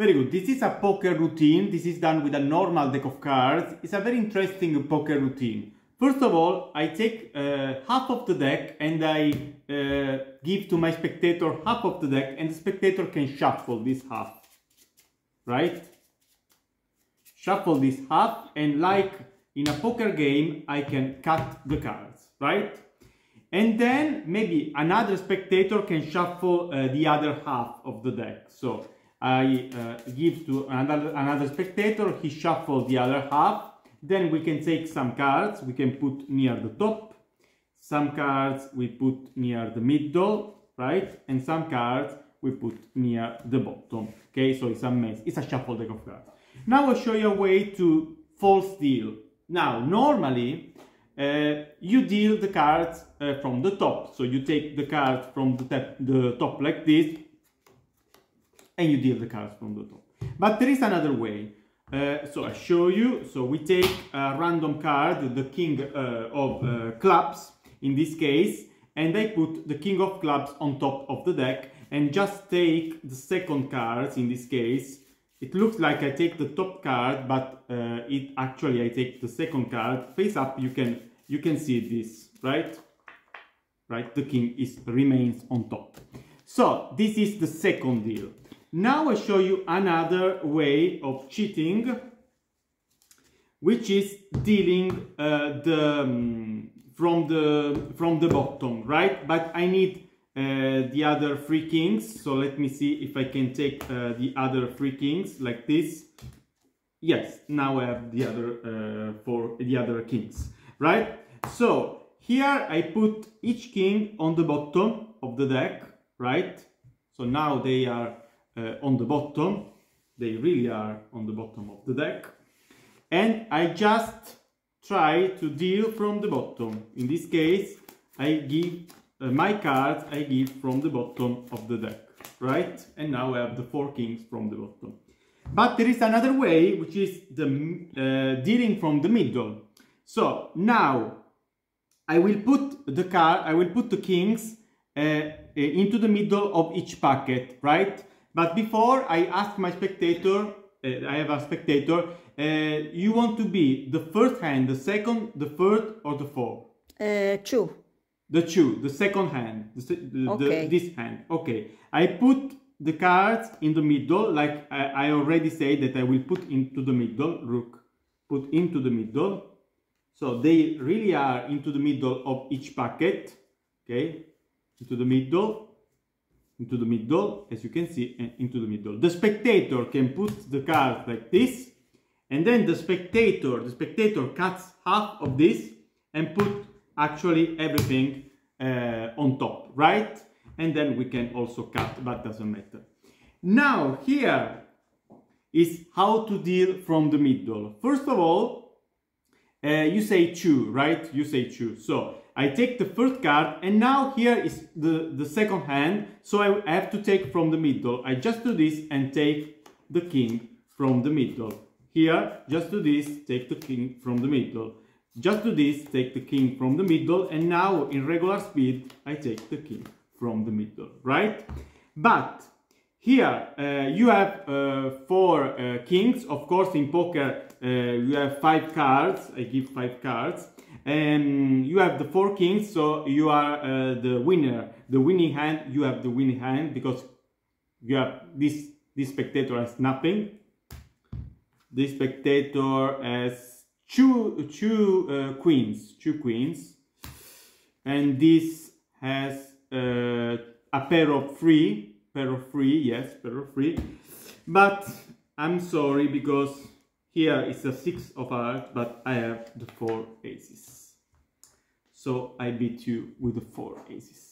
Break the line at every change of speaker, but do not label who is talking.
Very good. This is a poker routine. This is done with a normal deck of cards. It's a very interesting poker routine. First of all, I take uh, half of the deck and I uh, give to my spectator half of the deck and the spectator can shuffle this half, right? Shuffle this half and like in a poker game, I can cut the cards, right? And then maybe another spectator can shuffle uh, the other half of the deck. So I uh, give to another, another spectator, he shuffles the other half. Then we can take some cards, we can put near the top. Some cards we put near the middle, right? And some cards we put near the bottom. Okay, so it's a mess. It's a shuffle deck of cards. Now I'll show you a way to false deal. Now, normally, uh, you deal the cards uh, from the top. So you take the cards from the, the top like this, and you deal the cards from the top. But there is another way. Uh, so I show you. So we take a random card, the king uh, of uh, clubs in this case, and I put the king of clubs on top of the deck and just take the second cards in this case. It looks like I take the top card, but uh, it actually I take the second card. Face up, you can you can see this, right? Right, the king is remains on top. So this is the second deal. Now I show you another way of cheating, which is dealing uh, the um, from the from the bottom, right? But I need uh, the other three kings. So let me see if I can take uh, the other three kings like this. Yes, now I have the other uh, four, the other kings, right? So here I put each king on the bottom of the deck, right? So now they are on the bottom. They really are on the bottom of the deck. And I just try to deal from the bottom. In this case, I give uh, my cards, I give from the bottom of the deck, right? And now I have the four kings from the bottom. But there is another way, which is the uh, dealing from the middle. So now I will put the card, I will put the kings uh, into the middle of each packet, right? But before I ask my spectator, uh, I have a spectator, uh, you want to be the first hand, the second, the third, or the fourth?
Uh, two.
The two, the second hand, the, the,
okay.
the, this hand. Okay. I put the cards in the middle, like I, I already said that I will put into the middle, rook, put into the middle. So they really are into the middle of each packet, okay, into the middle into the middle, as you can see, and into the middle. The spectator can put the card like this, and then the spectator, the spectator cuts half of this and put actually everything uh, on top, right? And then we can also cut, but doesn't matter. Now, here is how to deal from the middle. First of all, uh, you say two, right? You say two. So I take the first card and now here is the, the second hand. So I have to take from the middle. I just do this and take the king from the middle. Here, just do this, take the king from the middle. Just do this, take the king from the middle. And now in regular speed, I take the king from the middle, right? But here uh, you have uh, four uh, kings. Of course, in poker, uh, you have five cards. I give five cards and you have the four kings so you are uh, the winner. The winning hand you have the winning hand because you have this this spectator has nothing. This spectator has two two uh, queens two queens. And this has uh, a pair of three pair of three yes pair of three. But i'm sorry because here is a six of hearts, but I have the four aces. So I beat you with the four aces.